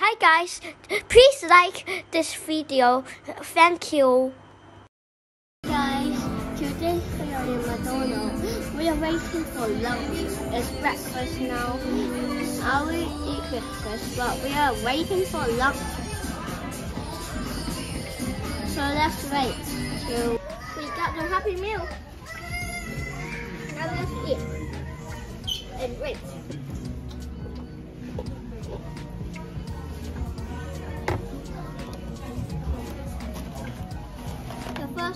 Hi guys, please like this video. Thank you. Guys, today we are in McDonald's. We are waiting for lunch. It's breakfast now. I will eat breakfast, but we are waiting for lunch. So let's wait we got the Happy Meal. Now let's eat and wait.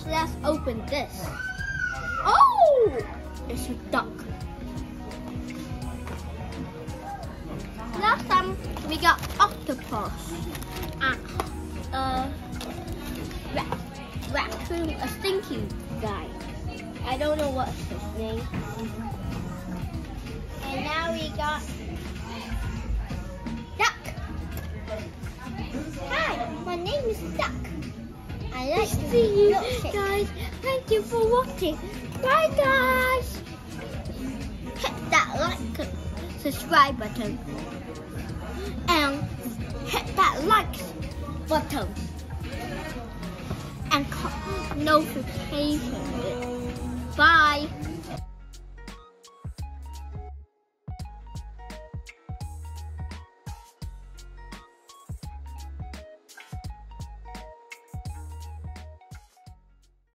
Let's open this. Oh, it's a duck. Last time we got octopus and uh, rat, raccoon, a stinky guy. I don't know what's his name. And now we got duck. Hi, my name is Duck. I like to See you milkshake. guys. Thank you for watching. Bye guys. hit that like subscribe button and hit that like button and notification. Bye.